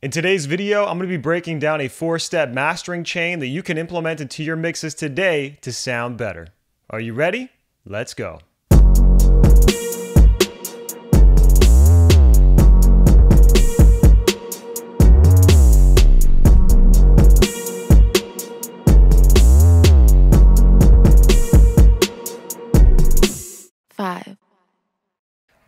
In today's video, I'm going to be breaking down a four-step mastering chain that you can implement into your mixes today to sound better. Are you ready? Let's go.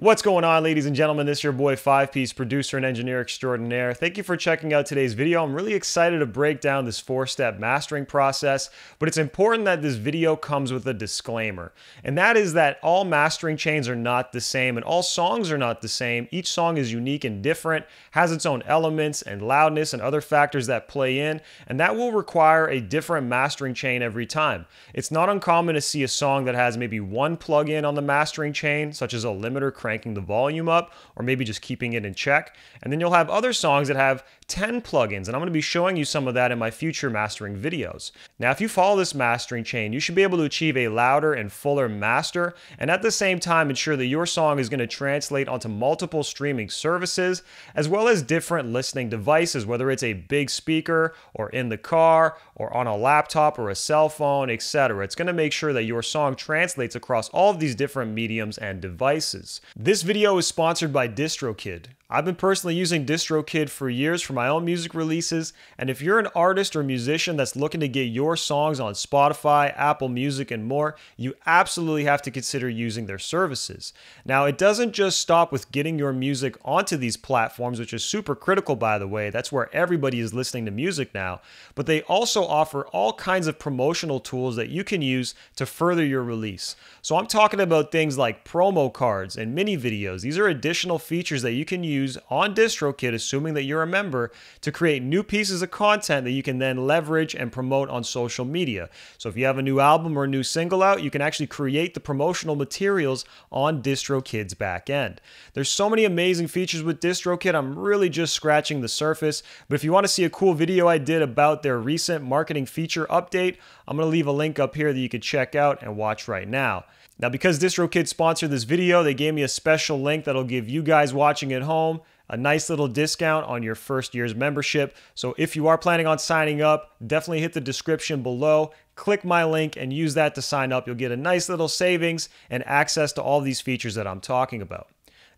What's going on, ladies and gentlemen? This is your boy Five Piece, producer and engineer extraordinaire. Thank you for checking out today's video. I'm really excited to break down this four step mastering process, but it's important that this video comes with a disclaimer. And that is that all mastering chains are not the same and all songs are not the same. Each song is unique and different, has its own elements and loudness and other factors that play in, and that will require a different mastering chain every time. It's not uncommon to see a song that has maybe one plug in on the mastering chain, such as a limiter cranking the volume up or maybe just keeping it in check. And then you'll have other songs that have 10 plugins, and I'm going to be showing you some of that in my future mastering videos. Now, if you follow this mastering chain, you should be able to achieve a louder and fuller master, and at the same time ensure that your song is going to translate onto multiple streaming services, as well as different listening devices, whether it's a big speaker or in the car or on a laptop or a cell phone, etc. It's going to make sure that your song translates across all of these different mediums and devices. This video is sponsored by DistroKid. I've been personally using DistroKid for years for my own music releases, and if you're an artist or musician that's looking to get your songs on Spotify, Apple Music, and more, you absolutely have to consider using their services. Now, it doesn't just stop with getting your music onto these platforms, which is super critical, by the way. That's where everybody is listening to music now, but they also offer all kinds of promotional tools that you can use to further your release. So, I'm talking about things like promo cards and mini videos. These are additional features that you can use on DistroKid, assuming that you're a member, to create new pieces of content that you can then leverage and promote on social media. So if you have a new album or a new single out, you can actually create the promotional materials on DistroKid's back end. There's so many amazing features with DistroKid. I'm really just scratching the surface. But if you want to see a cool video I did about their recent marketing feature update, I'm going to leave a link up here that you could check out and watch right now. Now, because DistroKid sponsored this video, they gave me a special link that'll give you guys watching at home a nice little discount on your first year's membership. So if you are planning on signing up, definitely hit the description below, click my link, and use that to sign up. You'll get a nice little savings and access to all these features that I'm talking about.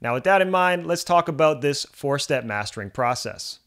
Now, with that in mind, let's talk about this four step mastering process.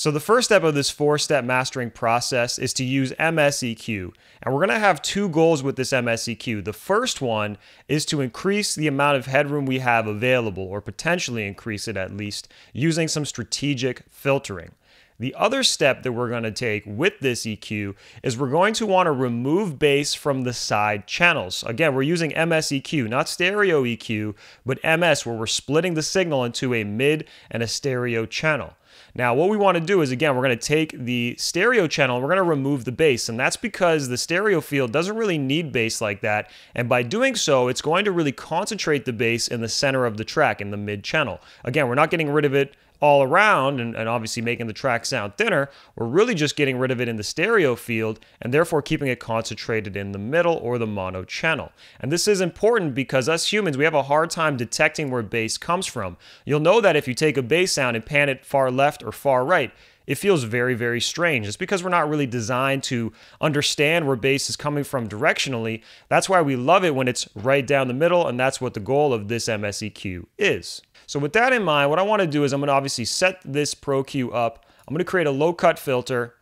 So the first step of this four-step mastering process is to use MSEQ. And we're going to have two goals with this MSEQ. The first one is to increase the amount of headroom we have available, or potentially increase it at least, using some strategic filtering. The other step that we're going to take with this EQ is we're going to want to remove bass from the side channels. Again, we're using MSEQ, not stereo EQ, but MS, where we're splitting the signal into a mid and a stereo channel. Now, what we want to do is, again, we're going to take the stereo channel we're going to remove the bass. And that's because the stereo field doesn't really need bass like that. And by doing so, it's going to really concentrate the bass in the center of the track, in the mid channel. Again, we're not getting rid of it all around and, and, obviously making the track sound thinner, we're really just getting rid of it in the stereo field and therefore keeping it concentrated in the middle or the mono channel. And this is important because us humans, we have a hard time detecting where bass comes from. You'll know that if you take a bass sound and pan it far left or far right, it feels very, very strange. It's because we're not really designed to understand where bass is coming from directionally. That's why we love it when it's right down the middle, and that's what the goal of this MSEQ is. So with that in mind, what I want to do is I'm going to obviously set this Pro Q up. I'm going to create a low cut filter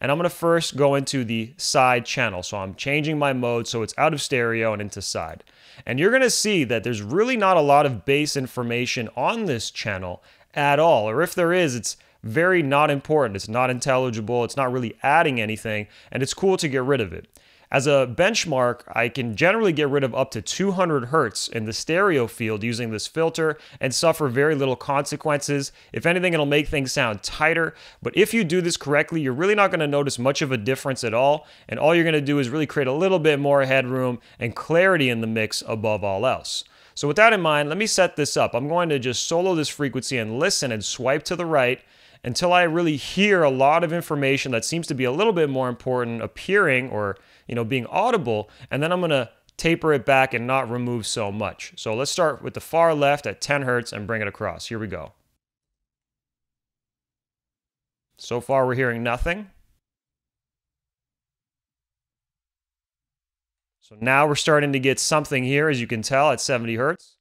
and I'm going to first go into the side channel. So I'm changing my mode so it's out of stereo and into side. And you're going to see that there's really not a lot of bass information on this channel at all. Or if there is, it's very not important. It's not intelligible. It's not really adding anything. And it's cool to get rid of it. As a benchmark, I can generally get rid of up to 200 hertz in the stereo field using this filter and suffer very little consequences. If anything, it'll make things sound tighter. But if you do this correctly, you're really not going to notice much of a difference at all. And all you're going to do is really create a little bit more headroom and clarity in the mix above all else. So with that in mind, let me set this up. I'm going to just solo this frequency and listen and swipe to the right until I really hear a lot of information that seems to be a little bit more important appearing or you know, being audible, and then I'm gonna taper it back and not remove so much. So let's start with the far left at 10 hertz and bring it across. Here we go. So far, we're hearing nothing. So now we're starting to get something here, as you can tell, at 70 hertz.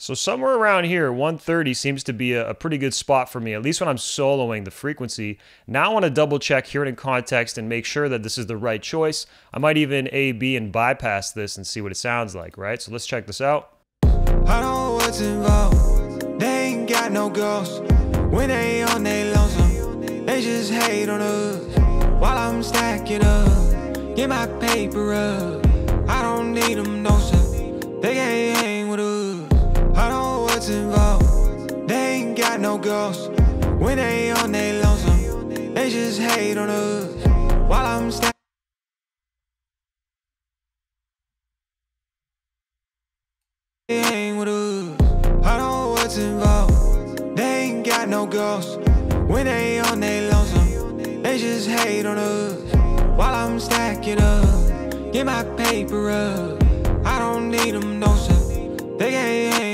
So somewhere around here, 130 seems to be a, a, pretty good spot for me, at least when I'm soloing the frequency. Now I want to double check, hear it in context, and make sure that this is the right choice. I might even A, B, and bypass this and see what it sounds like, right? So let's check this out. I know what's involved. They ain't got no. When they on they lonesome, they just hate on us. While I'm stacking up, get my paper up. I don't need them, no sir. They can't no. When they on they lonesome, they just hate on us. While I'm staying. with us. I know what's involved. They ain't got no ghosts. When they on they lonesome, they just hate on us. While I'm stacking up, get my paper up. I don't need them, no sir. They can't.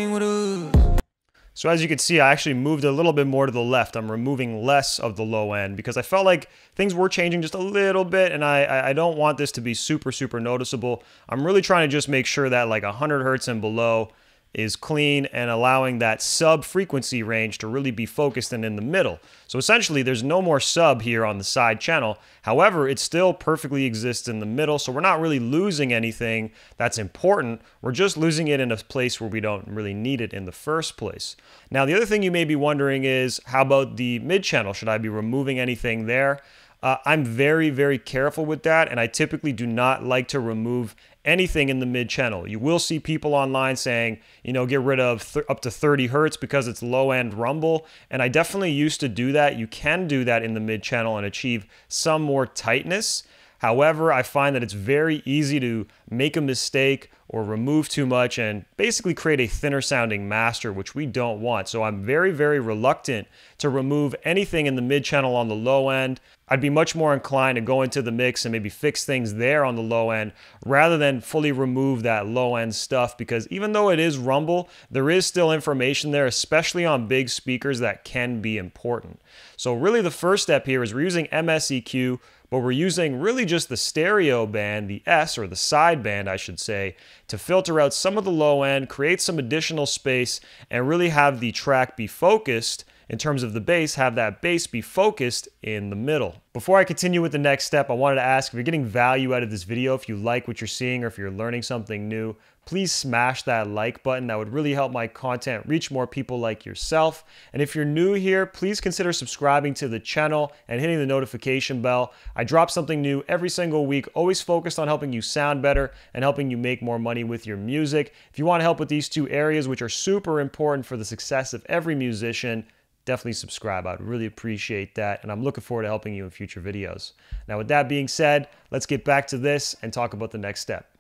So as you can see, I actually moved a little bit more to the left. I'm removing less of the low end because I felt like things were changing just a little bit and I, I don't want this to be super, super noticeable. I'm really trying to just make sure that like 100 hertz and below is clean and allowing that sub frequency range to really be focused and in the middle. So essentially, there's no more sub here on the side channel. However, it still perfectly exists in the middle, so we're not really losing anything that's important. We're just losing it in a place where we don't really need it in the first place. Now, the other thing you may be wondering is, how about the mid channel? Should I be removing anything there? Uh, I'm very, very careful with that, and I typically do not like to remove anything in the mid channel. You will see people online saying, you know, get rid of up to 30 hertz because it's low end rumble. And I definitely used to do that. You can do that in the mid channel and achieve some more tightness. However, I find that it's very easy to make a mistake or remove too much and basically create a thinner sounding master, which we don't want. So I'm very, very reluctant to remove anything in the mid channel on the low end. I'd be much more inclined to go into the mix and maybe fix things there on the low end rather than fully remove that low end stuff because even though it is rumble, there is still information there, especially on big speakers that can be important. So really the first step here is we're using MSEQ but we're using really just the stereo band, the S or the side band, I should say, to filter out some of the low end, create some additional space, and really have the track be focused in terms of the bass, have that bass be focused in the middle. Before I continue with the next step, I wanted to ask if you're getting value out of this video, if you like what you're seeing, or if you're learning something new, please smash that like button. That would really help my content reach more people like yourself. And if you're new here, please consider subscribing to the channel and hitting the notification bell. I drop something new every single week, always focused on helping you sound better and helping you make more money with your music. If you want to help with these two areas, which are super important for the success of every musician, definitely subscribe. I'd really appreciate that. And I'm looking forward to helping you in future videos. Now, with that being said, let's get back to this and talk about the next step.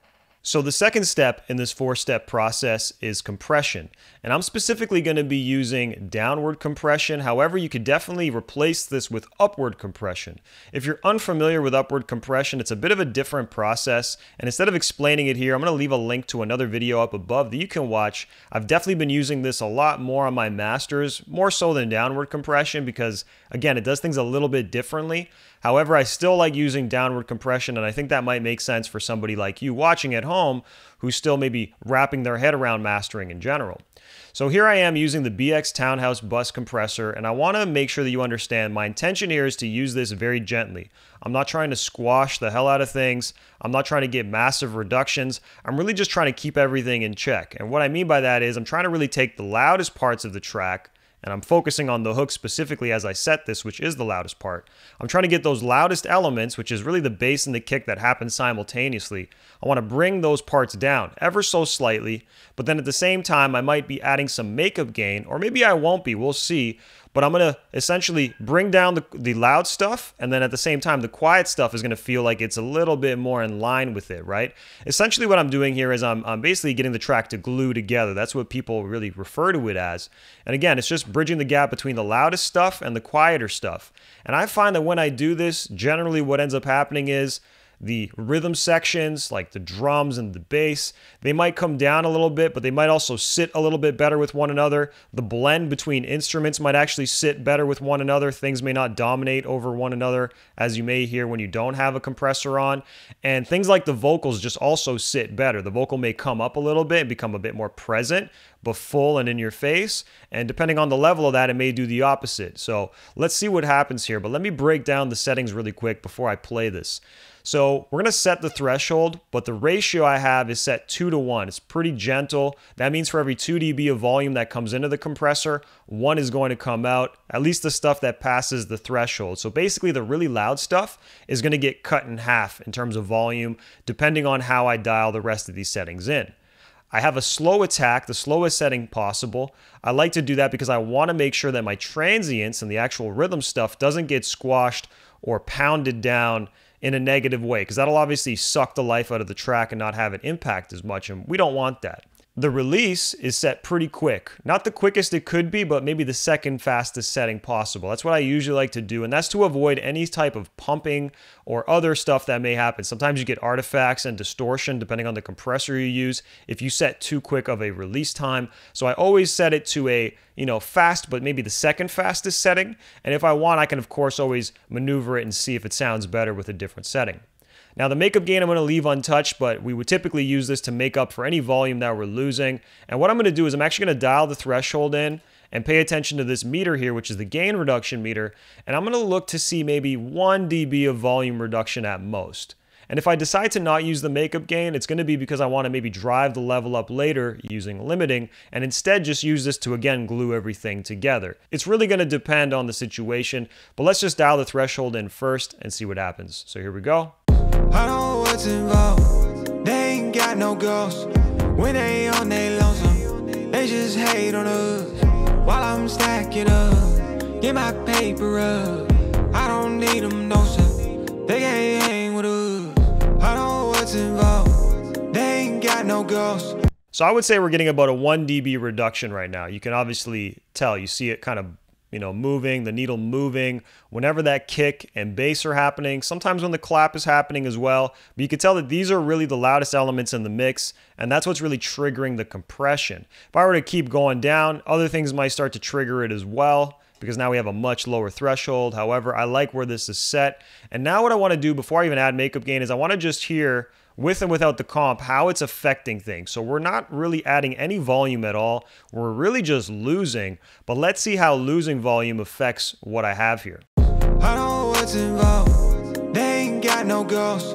So the second step in this four-step process is compression. And I'm specifically going to be using downward compression. However, you could definitely replace this with upward compression. If you're unfamiliar with upward compression, it's a bit of a different process. And instead of explaining it here, I'm going to leave a link to another video up above that you can watch. I've definitely been using this a lot more on my masters, more so than downward compression because, again, it does things a little bit differently. However, I still like using downward compression, and I think that might make sense for somebody like you watching at home who's still maybe wrapping their head around mastering in general. So here I am using the BX Townhouse bus compressor, and I want to make sure that you understand my intention here is to use this very gently. I'm not trying to squash the hell out of things. I'm not trying to get massive reductions. I'm really just trying to keep everything in check. And what I mean by that is I'm trying to really take the loudest parts of the track, and I'm focusing on the hook specifically as I set this, which is the loudest part. I'm trying to get those loudest elements, which is really the bass and the kick that happen simultaneously. I want to bring those parts down ever so slightly, but then at the same time, I might be adding some makeup gain, or maybe I won't be, we'll see. But I'm to essentially bring down the, the loud stuff, and then at the same time, the quiet stuff is to feel like it's a little bit more in line with it, right? Essentially, what I'm doing here is I'm, I'm basically getting the track to glue together. That's what people really refer to it as. And again, it's just bridging the gap between the loudest stuff and the quieter stuff. And I find that when I do this, generally what ends up happening is the rhythm sections, like the drums and the bass, they might come down a little bit, but they might also sit a little bit better with one another. The blend between instruments might actually sit better with one another. Things may not dominate over one another, as you may hear when you don't have a compressor on. And things like the vocals just also sit better. The vocal may come up a little bit and become a bit more present, but full and in your face. And depending on the level of that, it may do the opposite. So let's see what happens here. But let me break down the settings really quick before I play this. So we're to set the threshold, but the ratio I have is set 2 to 1. It's pretty gentle. That means for every 2 dB of volume that comes into the compressor, 1 is going to come out, at least the stuff that passes the threshold. So basically the really loud stuff is to get cut in half in terms of volume, depending on how I dial the rest of these settings in. I have a slow attack, the slowest setting possible. I like to do that because I want to make sure that my transients and the actual rhythm stuff doesn't get squashed or pounded down in a negative way because that'll obviously suck the life out of the track and not have it impact as much. And we don't want that. The release is set pretty quick. Not the quickest it could be, but maybe the second fastest setting possible. That's what I usually like to do, and that's to avoid any type of pumping or other stuff that may happen. Sometimes you get artifacts and distortion depending on the compressor you use if you set too quick of a release time. So I always set it to a, you know, fast, but maybe the second fastest setting. And if I want, I can of course always maneuver it and see if it sounds better with a different setting. Now the makeup gain I'm going to leave untouched, but we would typically use this to make up for any volume that we're losing. And what I'm going to do is I'm actually going to dial the threshold in and pay attention to this meter here, which is the gain reduction meter. And I'm going to look to see maybe 1 dB of volume reduction at most. And if I decide to not use the makeup gain, it's going to be because I want to maybe drive the level up later using limiting and instead just use this to again glue everything together. It's really going to depend on the situation, but let's just dial the threshold in first and see what happens. So here we go. I don't know what's involved. They ain't got no girls. When they on they lonesome, they just hate on us. While I'm stacking up, get my paper up. I don't need them, no sir. They can't hang with us. I know what's involved. They ain't got no girls. So I would say we're getting about a 1 dB reduction right now. You can obviously tell, you see it kind of you know, moving, the needle moving, whenever that kick and bass are happening, sometimes when the clap is happening as well. But you can tell that these are really the loudest elements in the mix, and that's what's really triggering the compression. If I were to keep going down, other things might start to trigger it as well because now we have a much lower threshold. However, I like where this is set. And now what I want to do before I even add makeup gain is I want to just hear with and without the comp, how it's affecting things. So we're not really adding any volume at all. We're really just losing. But let's see how losing volume affects what I have here. I know what's involved. They ain't got no girls.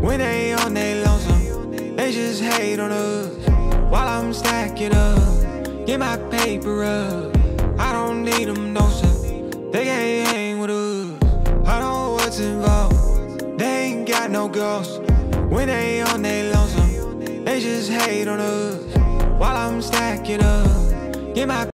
When they on they lonesome, they just hate on us. While I'm stacking up, get my paper up. I don't need them, no sir. They can't hang with us. I know what's involved. They ain't got no girls. When they on they lonesome, they just hate on us. While I'm stacking up, get my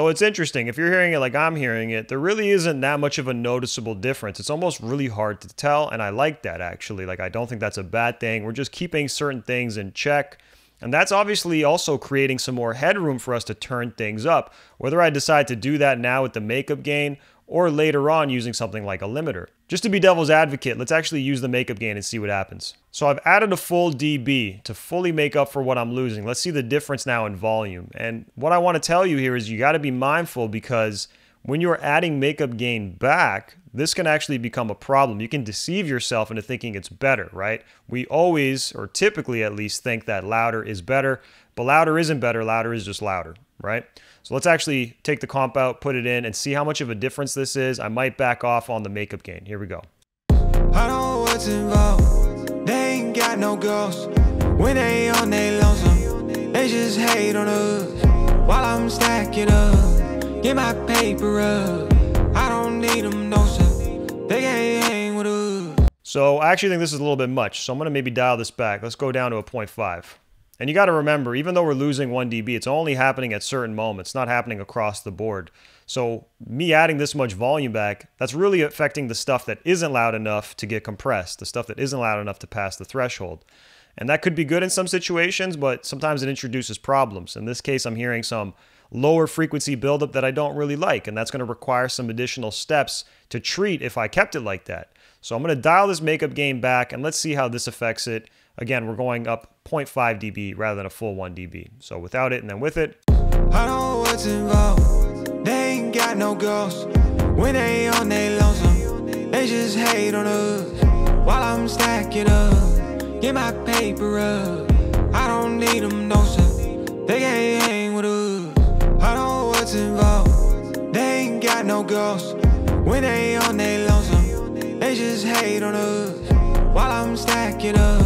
so it's interesting. If you're hearing it like I'm hearing it, there really isn't that much of a noticeable difference. It's almost really hard to tell, and I like that actually. Like, I don't think that's a bad thing. We're just keeping certain things in check. And that's obviously also creating some more headroom for us to turn things up. Whether I decide to do that now with the makeup gain or later on using something like a limiter. Just to be devil's advocate, let's actually use the makeup gain and see what happens. So I've added a full dB to fully make up for what I'm losing. Let's see the difference now in volume. And what I want to tell you here is you got to be mindful because when you're adding makeup gain back, this can actually become a problem. You can deceive yourself into thinking it's better, right? We always, or typically at least, think that louder is better, but louder isn't better. Louder is just louder, right? So let's actually take the comp out, put it in, and see how much of a difference this is. I might back off on the makeup gain. Here we go. I know what's involved. They ain't got no. When they on they lonesome, they just hate on us. While I'm stacking up, get my paper up. I don't need them, no sir. They can't hang with us. So I actually think this is a little bit much. So I'm going to maybe dial this back. Let's go down to a 0.5. And you got to remember, even though we're losing 1 dB, it's only happening at certain moments, not happening across the board. So me adding this much volume back, that's really affecting the stuff that isn't loud enough to get compressed, the stuff that isn't loud enough to pass the threshold. And that could be good in some situations, but sometimes it introduces problems. In this case, I'm hearing some lower frequency buildup that I don't really like, and that's going to require some additional steps to treat if I kept it like that. So I'm going to dial this makeup gain back, and let's see how this affects it. Again, we're going up 0.5 dB rather than a full 1 dB. So without it and then with it. I know what's involved. They ain't got no ghosts. When they on they lonesome, they just hate on us. While I'm stacking up, get my paper up. I don't need them, no sir. They can't hang with us. I know what's involved. They ain't got no ghosts. When they on they lonesome, they just hate on us. While I'm stacking up.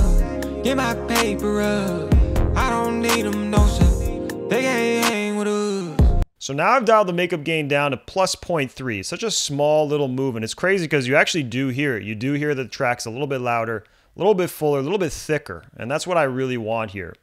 Get my paper up. I don't need them, no sir. They can't hang with us. So now I've dialed the makeup gain down to plus 0.3. Such a small little move, and it's crazy because you actually do hear it. You do hear the track's a little bit louder, a little bit fuller, a little bit thicker, and that's what I really want here.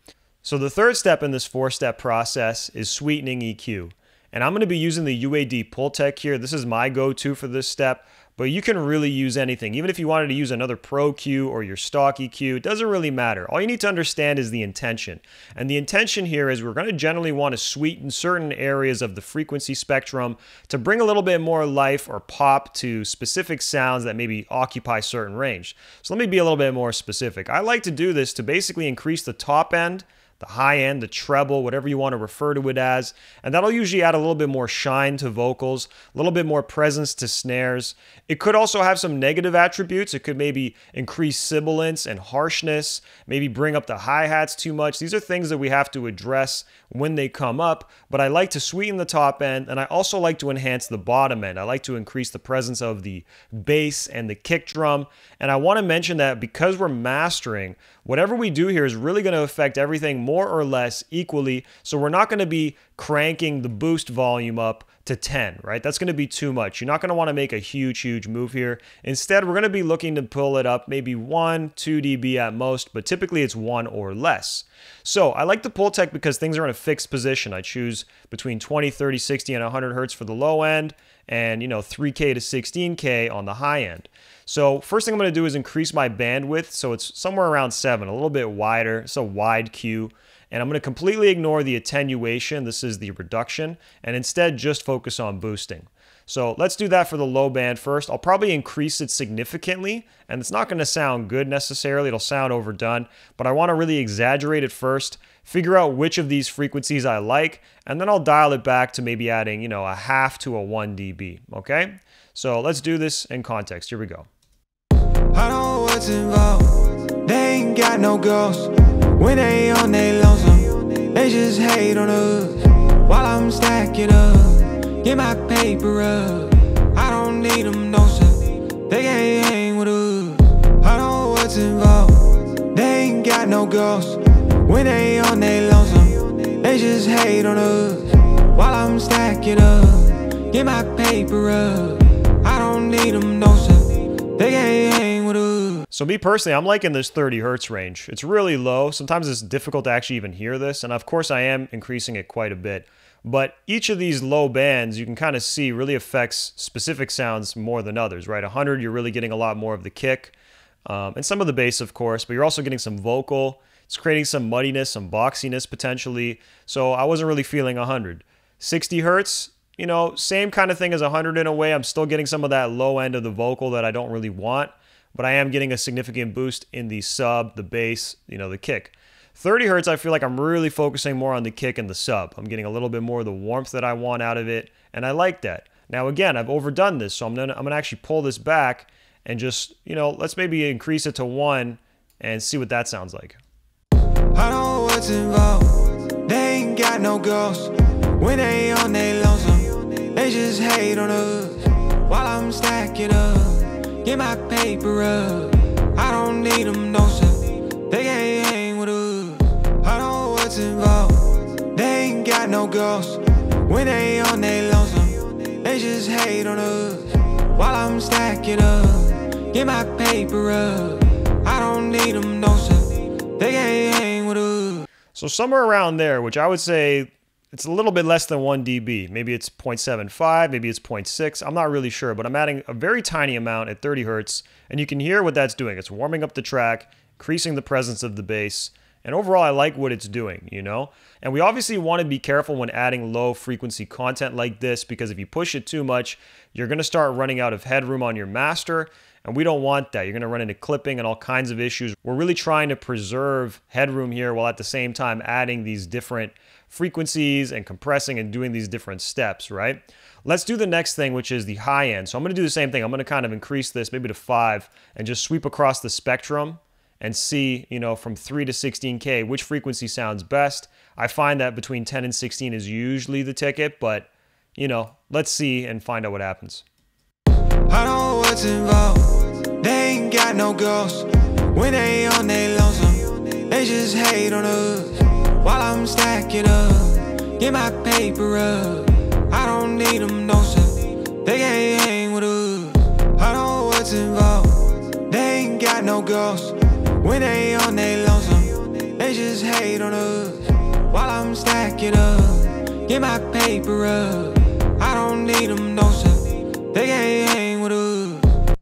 So the third step in this four-step process is sweetening EQ. And I'm going to be using the UAD Pultec here. This is my go-to for this step but you can really use anything. Even if you wanted to use another Pro Q or your stock EQ, it doesn't really matter. All you need to understand is the intention. And the intention here is we're going to generally want to sweeten certain areas of the frequency spectrum to bring a little bit more life or pop to specific sounds that maybe occupy certain range. So let me be a little bit more specific. I like to do this to basically increase the top end the high end, the treble, whatever you want to refer to it as. And that'll usually add a little bit more shine to vocals, a little bit more presence to snares. It could also have some negative attributes. It could maybe increase sibilance and harshness, maybe bring up the hi-hats too much. These are things that we have to address when they come up, but I like to sweeten the top end and I also like to enhance the bottom end. I like to increase the presence of the bass and the kick drum. And I want to mention that because we're mastering, whatever we do here is really going to affect everything more or less equally. So we're not going to be cranking the boost volume up to 10, right? That's going to be too much. You're not going to want to make a huge, huge move here. Instead, we're going to be looking to pull it up maybe 1, 2 dB at most, but typically it's 1 or less. So I like the Pultec because things are in a fixed position. I choose between 20, 30, 60, and 100 hertz for the low end and, you know, 3K to 16K on the high end. So first thing I'm going to do is increase my bandwidth so it's somewhere around 7, a little bit wider. It's a wide Q. And I'm going to completely ignore the attenuation. This is the reduction. And instead just focus on boosting. So let's do that for the low band first. I'll probably increase it significantly, and it's not going to sound good necessarily. It'll sound overdone, but I want to really exaggerate it first, figure out which of these frequencies I like, and then I'll dial it back to maybe adding, you know, a half to a 1 dB, okay? So let's do this in context. Here we go. I know what's involved. They ain't got no ghosts. When they on they lonesome, they just hate on us. While I'm stacking up, get my paper up. I don't need them, no sir. They can't hang with us. I know what's involved. They ain't got no ghosts. When they on they lonesome, they just hate on us. While I'm stacking up, get my paper up. I don't need them, no sir. They can't hang with us. So me personally, I'm liking this 30 hertz range. It's really low. Sometimes it's difficult to actually even hear this. And of course I am increasing it quite a bit. But each of these low bands, you can kind of see really affects specific sounds more than others, right? 100, you're really getting a lot more of the kick. Um, and some of the bass, of course, but you're also getting some vocal. It's creating some muddiness, some boxiness potentially. So I wasn't really feeling 100. 60 hertz, you know, same kind of thing as 100 in a way. I'm still getting some of that low end of the vocal that I don't really want, but I am getting a significant boost in the sub, the bass, you know, the kick. 30 hertz, I feel like I'm really focusing more on the kick and the sub. I'm getting a little bit more of the warmth that I want out of it, and I like that. Now, again, I've overdone this, so I'm gonna I'm gonna actually pull this back and just you know let's maybe increase it to one and see what that sounds like. I know what's involved. They ain't got no ghosts when they on they lonesome. They just hate on us while I'm stacking up. Get my paper up. I don't need them, no sir. They can't hang with us. I know what's involved. They ain't got no ghosts. When they on they lonesome, they just hate on us while I'm stacking up. Get my paper up. I don't need them, no sir. They can't hang. So somewhere around there, which I would say it's a little bit less than 1 dB. Maybe it's 0.75, maybe it's 0.6. I'm not really sure, but I'm adding a very tiny amount at 30 hertz, and you can hear what that's doing. It's warming up the track, increasing the presence of the bass, and overall, I like what it's doing, you know? And we obviously want to be careful when adding low frequency content like this because if you push it too much, you're going to start running out of headroom on your master. And we don't want that. You're going to run into clipping and all kinds of issues. We're really trying to preserve headroom here while at the same time adding these different frequencies and compressing and doing these different steps, right? Let's do the next thing, which is the high end. So I'm going to do the same thing. I'm going to kind of increase this maybe to five and just sweep across the spectrum and see, you know, from 3 to 16K, which frequency sounds best. I find that between 10 and 16 is usually the ticket, but, you know, let's see and find out what happens. I don't know what's involved. They ain't got no ghosts. When they on they lonesome, they just hate on us. While I'm stacking up, get my paper up. I don't need them, no sir. They can't hang with us. I don't know what's involved. They ain't got no ghosts. When they on they lonesome, they just hate on us. While I'm stacking up, get my paper up. I don't need them, no sir. They can't hang with us.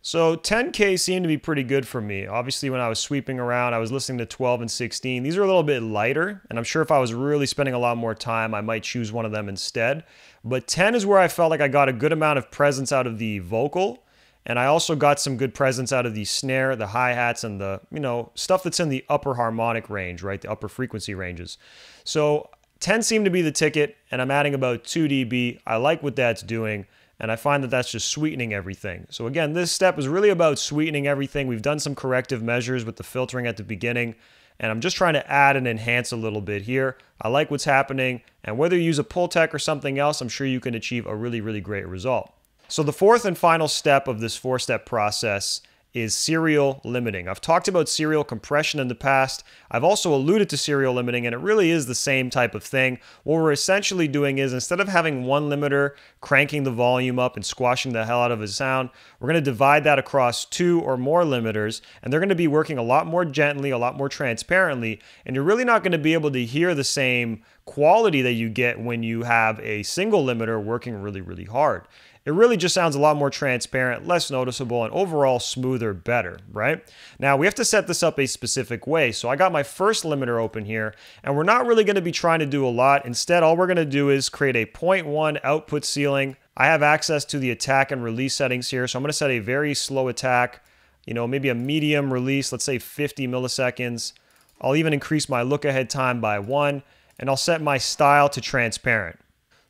So 10K seemed to be pretty good for me. Obviously, when I was sweeping around, I was listening to 12 and 16. These are a little bit lighter, and I'm sure if I was really spending a lot more time, I might choose one of them instead. But 10 is where I felt like I got a good amount of presence out of the vocal and I also got some good presence out of the snare, the hi-hats, and the, you know, stuff that's in the upper harmonic range, right? The upper frequency ranges. So 10 seemed to be the ticket, and I'm adding about 2 dB. I like what that's doing, and I find that that's just sweetening everything. So again, this step is really about sweetening everything. We've done some corrective measures with the filtering at the beginning, and I'm just trying to add and enhance a little bit here. I like what's happening, and whether you use a Pultec or something else, I'm sure you can achieve a really, really great result. So the fourth and final step of this four-step process is serial limiting. I've talked about serial compression in the past. I've also alluded to serial limiting, and it really is the same type of thing. What we're essentially doing is instead of having one limiter cranking the volume up and squashing the hell out of a sound, we're going to divide that across two or more limiters, and they're going to be working a lot more gently, a lot more transparently, and you're really not going to be able to hear the same quality that you get when you have a single limiter working really, really hard. It really just sounds a lot more transparent, less noticeable, and overall smoother, better, right? Now, we have to set this up a specific way. So I got my first limiter open here, and we're not really going to be trying to do a lot. Instead, all we're going to do is create a 0.1 output ceiling. I have access to the attack and release settings here, so I'm going to set a very slow attack, you know, maybe a medium release, let's say 50 milliseconds. I'll even increase my look ahead time by one, and I'll set my style to transparent.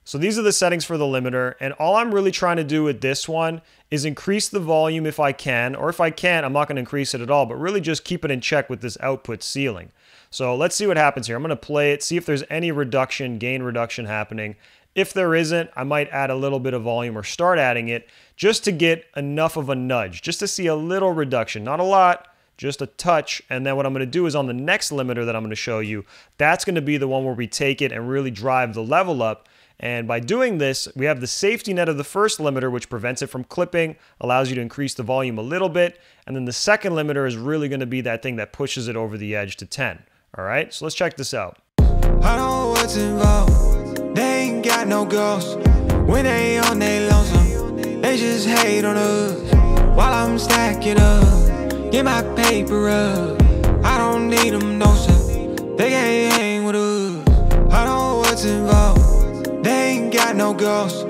So these are the settings for the limiter, and all I'm really trying to do with this one is increase the volume if I can, or if I can't, I'm not going to increase it at all, but really just keep it in check with this output ceiling. So let's see what happens here. I'm going to play it, see if there's any reduction, gain reduction happening. If there isn't, I might add a little bit of volume or start adding it just to get enough of a nudge, just to see a little reduction. Not a lot, just a touch. And then what I'm going to do is on the next limiter that I'm going to show you, that's going to be the one where we take it and really drive the level up and by doing this, we have the safety net of the first limiter, which prevents it from clipping, allows you to increase the volume a little bit. And then the second limiter is really going to be that thing that pushes it over the edge to 10. All right, so let's check this out. I know what's involved. They ain't got no ghosts. When they on they lonesome, they just hate on us. While I'm stacking up, get my paper up. I don't need them, no sir. They can't hang with us. I know what's involved. No ghosts.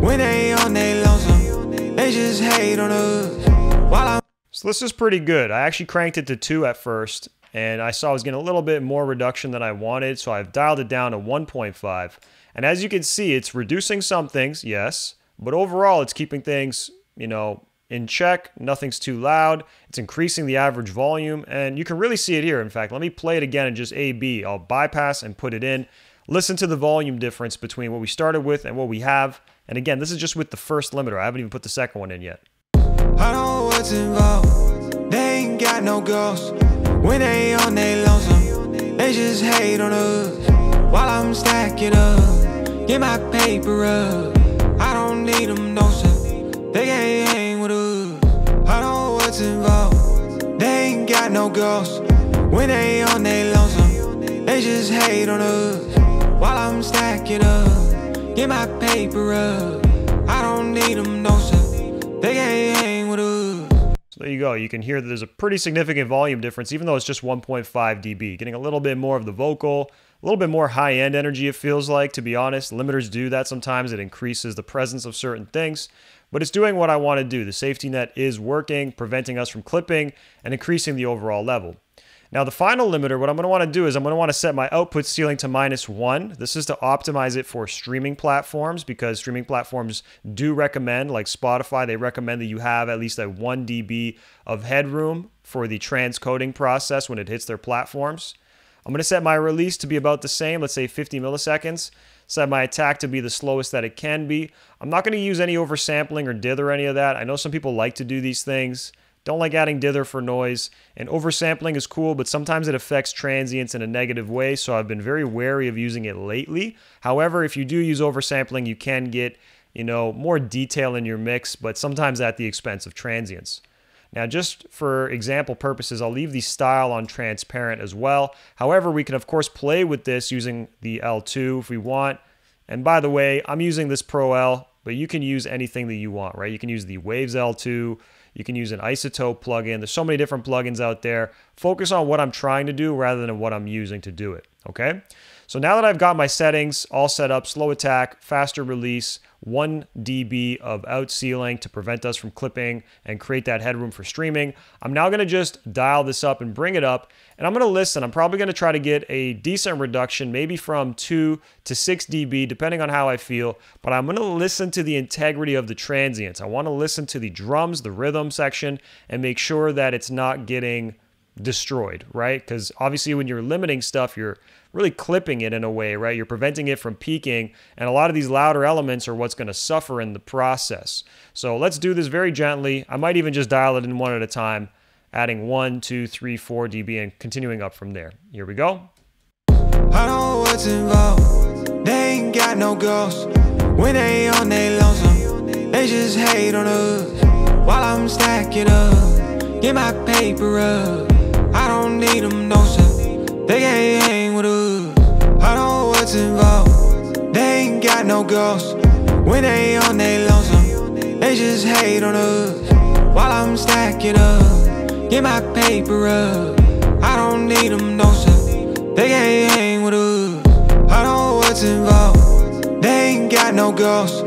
When they on they lonesome, they just hate on us. While I'm so this is pretty good. I actually cranked it to 2 at first, and I saw I was getting a little bit more reduction than I wanted, so I've dialed it down to 1.5. And as you can see, it's reducing some things, yes, but overall it's keeping things, you know, in check. Nothing's too loud. It's increasing the average volume, and you can really see it here. In fact, let me play it again and just A-B. I'll bypass and put it in. Listen to the volume difference between what we started with and what we have. And again, this is just with the first limiter. I haven't even put the second one in yet. I know what's involved. They ain't got no ghosts. When they on they lonesome, they just hate on us. While I'm stacking up, get my paper up. I don't need them, no sir. They can't hang with us. I know involved. They ain't got no ghosts. When they on they lonesome, they just hate on us. While I'm stacking up, get my paper up. I don't need them, no sir. They can't hang with us. So there you go. You can hear that there's a pretty significant volume difference, even though it's just 1.5 dB. Getting a little bit more of the vocal, a little bit more high end energy, it feels like, to be honest. Limiters do that sometimes. It increases the presence of certain things, but it's doing what I want to do. The safety net is working, preventing us from clipping and increasing the overall level. Now, the final limiter, what I'm going to want to do is I'm going to want to set my output ceiling to minus one. This is to optimize it for streaming platforms because streaming platforms do recommend, like Spotify, they recommend that you have at least a 1 dB of headroom for the transcoding process when it hits their platforms. I'm going to set my release to be about the same, let's say 50 milliseconds. Set my attack to be the slowest that it can be. I'm not going to use any oversampling or dither or any of that. I know some people like to do these things. Don't like adding dither for noise. And oversampling is cool, but sometimes it affects transients in a negative way, so I've been very wary of using it lately. However, if you do use oversampling, you can get, you know, more detail in your mix, but sometimes at the expense of transients. Now, just for example purposes, I'll leave the style on transparent as well. However, we can of course play with this using the L2 if we want. And by the way, I'm using this Pro L, but you can use anything that you want, right? You can use the Waves L2, you can use an iZotope plugin. There's so many different plugins out there. Focus on what I'm trying to do rather than what I'm using to do it. Okay. So now that I've got my settings all set up, slow attack, faster release, 1 dB of out ceiling to prevent us from clipping and create that headroom for streaming. I'm now going to just dial this up and bring it up and I'm going to listen. I'm probably going to try to get a decent reduction, maybe from 2 to 6 dB, depending on how I feel. But I'm going to listen to the integrity of the transients. I want to listen to the drums, the rhythm section, and make sure that it's not getting destroyed, right? Because obviously, when you're limiting stuff, you're really clipping it in a way, right? You're preventing it from peaking, and a lot of these louder elements are what's going to suffer in the process. So let's do this very gently. I might even just dial it in one at a time, adding one, two, three, four dB, and continuing up from there. Here we go. I know what's involved. They ain't got no. When they on they lonesome, they just hate on us. While I'm stacking up, get my paper up. Don't need them, no. They can't hang with us. I know what's involved. They ain't got no ghosts. When they on they lonesome, they just hate on us. While I'm stacking up, get my paper up. I don't need them, no sir. They can't hang with us. I know what's involved. They ain't got no ghosts.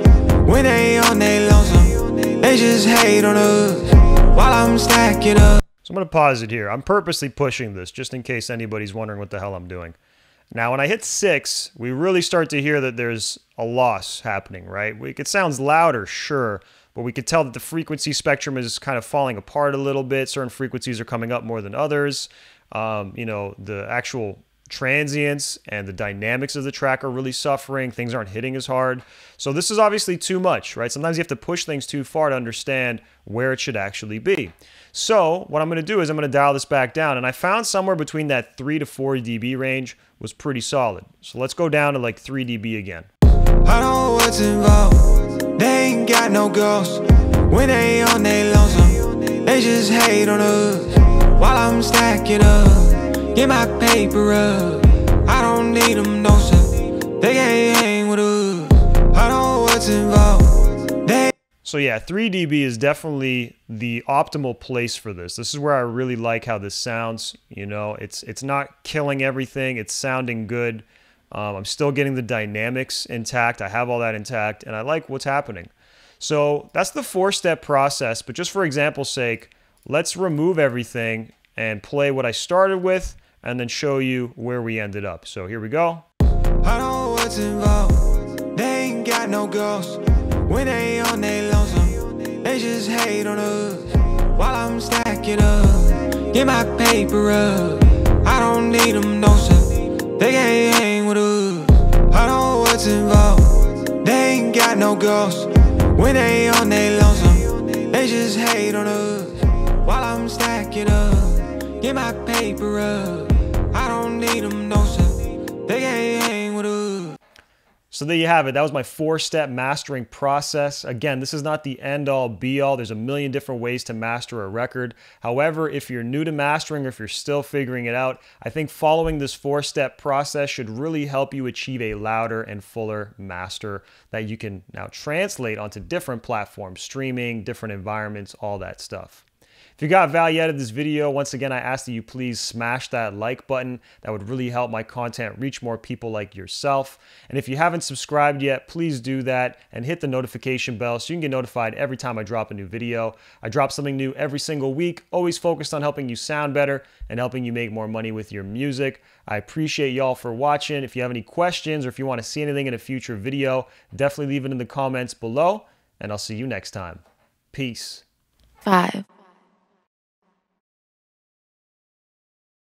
When they on they lonesome, they just hate on us. While I'm stacking up. So I'm going to pause it here. I'm purposely pushing this just in case anybody's wondering what the hell I'm doing. Now, when I hit six, we really start to hear that there's a loss happening, right? It sounds louder, sure, but we could tell that the frequency spectrum is kind of falling apart a little bit. Certain frequencies are coming up more than others. Um, you know, the actual transients and the dynamics of the track are really suffering. Things aren't hitting as hard. So this is obviously too much, right? Sometimes you have to push things too far to understand where it should actually be. So what I'm going to do is I'm going to dial this back down. And I found somewhere between that 3 to 4 dB range was pretty solid. So let's go down to like 3 dB again. I know what's involved. They ain't got no ghosts. When they on they lonesome, they just hate on us. While I'm stacking up, get my paper up. I don't need them, no sir. They can't hang with us. I know what's involved. So yeah, 3 dB is definitely the optimal place for this. This is where I really like how this sounds. You know, it's it's not killing everything. It's sounding good. Um, I'm still getting the dynamics intact. I have all that intact, and I like what's happening. So that's the four-step process. But just for example's sake, let's remove everything and play what I started with, and then show you where we ended up. So here we go. When they on they just hate on us. While I'm stacking up, get my paper up. I don't need them, no sir. They can't hang with us. I know what's involved. They ain't got no ghosts. When they on they lonesome, they just hate on us. While I'm stacking up, get my paper up. I don't need them, no sir. So there you have it. That was my four step mastering process. Again, this is not the end all be all. There's a million different ways to master a record. However, if you're new to mastering or if you're still figuring it out, I think following this four step process should really help you achieve a louder and fuller master that you can now translate onto different platforms, streaming, different environments, all that stuff. If you got value out of this video, once again, I ask that you please smash that like button. That would really help my content reach more people like yourself. And if you haven't subscribed yet, please do that and hit the notification bell so you can get notified every time I drop a new video. I drop something new every single week, always focused on helping you sound better and helping you make more money with your music. I appreciate y'all for watching. If you have any questions or if you want to see anything in a future video, definitely leave it in the comments below, and I'll see you next time. Peace. Five